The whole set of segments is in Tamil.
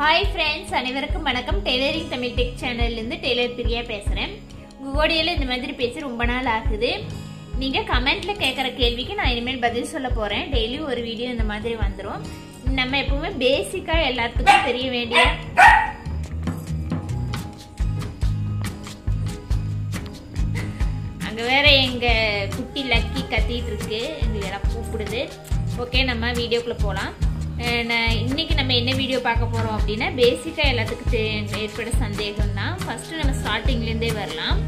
ஹாய் ஃப்ரெண்ட்ஸ் அனைவருக்கும் வணக்கம். டெய்லரிங் தமிழ் டெக் சேனல்லேருந்து டெய்லர் பிரியா பேசுகிறேன் உங்கள் ஓடியில் இந்த மாதிரி பேசி ரொம்ப நாள் ஆகுது. நீங்கள் கமெண்ட்டில் கேட்குற கேள்விக்கு நான் இனிமேல் பதில் சொல்ல போகிறேன் டெய்லியும் ஒரு வீடியோ இந்த மாதிரி வந்துடும் நம்ம எப்பவுமே பேசிக்காக எல்லாத்துக்கும் தெரிய வேண்டிய அங்கே வேற எங்கள் குட்டி லக்கி கத்திட்டு இருக்கு. எங்களுக்கு எல்லாம் கூப்பிடுது. ஓகே நம்ம வீடியோக்குள்ளே போகலாம் நான் இன்னைக்கு நம்ம என்ன வீடியோ பார்க்க போகிறோம் அப்படின்னா பேசிக்காக எல்லாத்துக்கும் தே- ஏற்பட சந்தேகம் தான் ஃபஸ்ட்டு நம்ம ஸ்டார்டிங்லேருந்தே வரலாம்.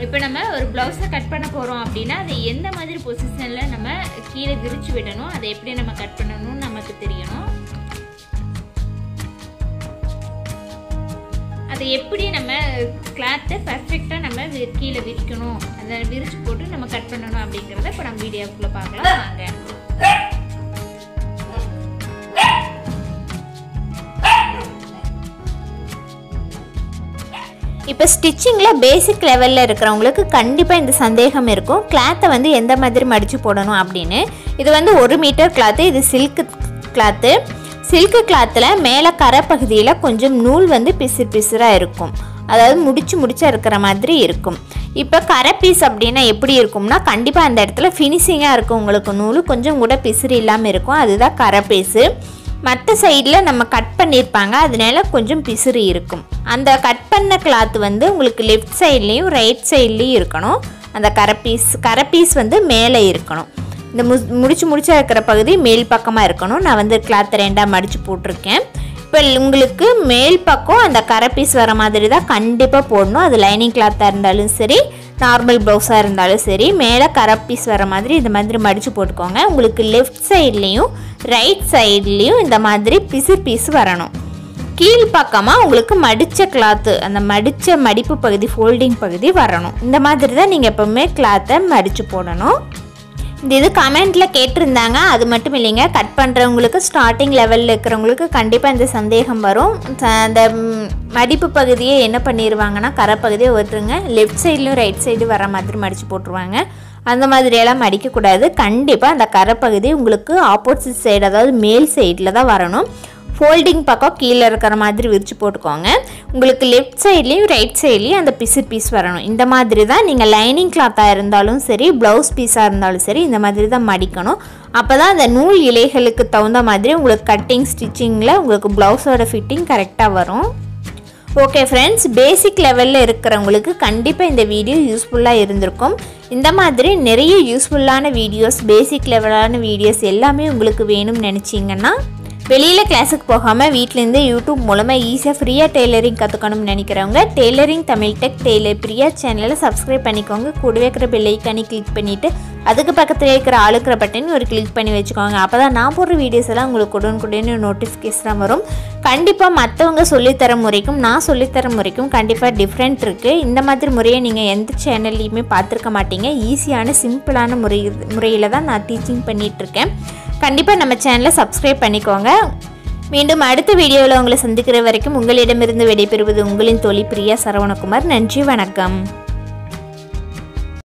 இப்போ நம்ம ஒரு ப்ளவுஸை கட் பண்ண போகிறோம் அப்படின்னா அதை எந்த மாதிரி பொசிஷனில் நம்ம கீழே விரிச்சு விடணும் அதை எப்படி நம்ம கட் பண்ணணும்னு நமக்கு தெரியணும். அதை எப்படி நம்ம கிளாத்தை பர்ஃபெக்டாக நம்ம வி- கீழே விரிக்கணும் அதை விரிச்சு போட்டு நம்ம கட் பண்ணணும் அப்படிங்கிறத இப்போ நம்ம வீடியோக்குள்ளே பார்க்கலாம். வாங்க. இப்போ ஸ்டிச்சிங்கில் பேசிக் லெவலில் இருக்கிறவங்களுக்கு கண்டிப்பாக இந்த சந்தேகம் இருக்கும். கிளாத்தை வந்து எந்த மாதிரி மடித்து போடணும் அப்படின்னு. இது வந்து ஒரு மீட்டர் கிளாத்து இது சில்க்கு கிளாத்து சில்க்கு கிளாத்தில் மேலே கரை பகுதியில் கொஞ்சம் நூல் வந்து பிசிறு பிசுராக இருக்கும். அதாவது முடிச்சு முடிச்சா இருக்கிற மாதிரி இருக்கும். இப்போ கரை பீஸ் அப்படின்னா எப்படி இருக்கும்னா கண்டிப்பாக அந்த இடத்துல ஃபினிஷிங்காக இருக்கும் உங்களுக்கு நூல் கொஞ்சம் கூட பிசிறு இல்லாமல் இருக்கும். அதுதான் கரை பீஸு மற்ற சைடில் நம்ம கட் பண்ணியிருப்பாங்க அதனால கொஞ்சம் பிசிறு இருக்கும். அந்த கட் பண்ண கிளாத் வந்து உங்களுக்கு லெஃப்ட் சைட்லேயும் ரைட் சைட்லேயும் இருக்கணும். அந்த கரை பீஸ் கரை பீஸ் வந்து மேலே இருக்கணும். இந்த மு முடிச்சு முடிச்சா இருக்கிற பகுதி மேல் பக்கமாக இருக்கணும். நான் வந்து கிளாத்தை ரெண்டாக மடித்து போட்டிருக்கேன். இப்போ உங்களுக்கு மேல் பக்கம் அந்த கரை பீஸ் வர மாதிரி தான் கண்டிப்பாக போடணும். அது லைனிங் கிளாத்தாக இருந்தாலும் சரி நார்மல் ப்ளவுஸாக இருந்தாலும் சரி மேலே கரை பீஸ் வர மாதிரி இந்த மாதிரி மடித்து போட்டுக்கோங்க. உங்களுக்கு லெஃப்ட் சைட்லேயும் ரைட் சைட்லேயும் இந்த மாதிரி பிசு பீஸ் வரணும். கீழ் பக்கமாக உங்களுக்கு மடித்த கிளாத்து அந்த மடித்த மடிப்பு பகுதி ஃபோல்டிங் பகுதி வரணும். இந்த மாதிரி தான் நீங்கள் எப்போவுமே கிளாத்தை மடித்து போடணும். இது கமெண்ட்டில் கேட்டிருந்தாங்க. அது மட்டும் இல்லைங்க கட் பண்ணுறவங்களுக்கு ஸ்டார்டிங் லெவலில் இருக்கிறவங்களுக்கு கண்டிப்பாக இந்த சந்தேகம் வரும். அந்த மடிப்பு பகுதியை என்ன பண்ணிடுவாங்கன்னா கரை பகுதியை லெஃப்ட் சைட்லையும் ரைட் சைடு வர மாதிரி மடித்து போட்டுருவாங்க. அந்த மாதிரியெல்லாம் மடிக்கக்கூடாது. கண்டிப்பாக அந்த கரை பகுதி உங்களுக்கு ஆப்போசிட் சைடு அதாவது மேல் சைடில் தான் வரணும். ஃபோல்டிங் பக்கம் கீழே இருக்கிற மாதிரி விரித்து போட்டுக்கோங்க. உங்களுக்கு லெஃப்ட் சைட்லேயும் ரைட் சைட்லேயும் அந்த பிசு பீஸ் வரணும். இந்த மாதிரி தான் நீங்கள் லைனிங் கிளாத்தாக இருந்தாலும் சரி ப்ளவுஸ் பீஸாக இருந்தாலும் சரி இந்த மாதிரி தான் மடிக்கணும். அப்போ தான் அந்த நூல் இலைகளுக்கு தகுந்த மாதிரி உங்களுக்கு கட்டிங் ஸ்டிச்சிங்கில் உங்களுக்கு ப்ளவுஸோட ஃபிட்டிங் கரெக்டாக வரும். ஓகே ஃப்ரெண்ட்ஸ் பேசிக் லெவலில் இருக்கிறவங்களுக்கு கண்டிப்பாக இந்த வீடியோ யூஸ்ஃபுல்லாக இருந்திருக்கும். இந்த மாதிரி நிறைய யூஸ்ஃபுல்லான வீடியோஸ் பேசிக் லெவலான வீடியோஸ் எல்லாமே உங்களுக்கு வேணும்னு நினச்சிங்கன்னா வெளியில் கிளாஸுக்கு போகாமல் வீட்டிலேருந்து யூடியூப் மூலமாக ஈஸியாக ஃப்ரீயாக டெய்லரிங் கற்றுக்கணும்னு நினைக்கிறவங்க tailoring Tamil tech tailor Priya சேனலை சப்ஸ்கிரைப் பண்ணிக்கோங்க. கூடவே இருக்கிற பெல் கிளிக் பண்ணிவிட்டு அதுக்கு பக்கத்தில் இருக்கிற ஆளுக்கிற பட்டன் ஒரு கிளிக் பண்ணி வச்சுக்கோங்க. அப்போ தான் நான் போடுற வீடியோஸ் எல்லாம் உங்களுக்கு உடனுக்குடனே நோட்டிஃபிகேஷன் வரும். கண்டிப்பாக மற்றவங்க சொல்லித்தர முறைக்கும் நான் சொல்லித்தர முறைக்கும் கண்டிப்பாக டிஃப்ரெண்ட் இருக்குது இந்த மாதிரி முறையை நீங்கள் எந்த சேனல்லையுமே பார்த்துருக்க மாட்டீங்க. ஈஸியான சிம்பிளான முறை முறையில் தான் நான் டீச்சிங் பண்ணிகிட்ருக்கேன் கண்டிப்பாக நம்ம சேனலை சப்ஸ்கிரைப் பண்ணிக்கோங்க. மீண்டும் அடுத்த வீடியோவில் உங்களை சந்திக்கிற வரைக்கும் உங்களிடமிருந்து விடைபெறுவது உங்களின் தோழி பிரியா சரவணகுமார். நன்றி வணக்கம்.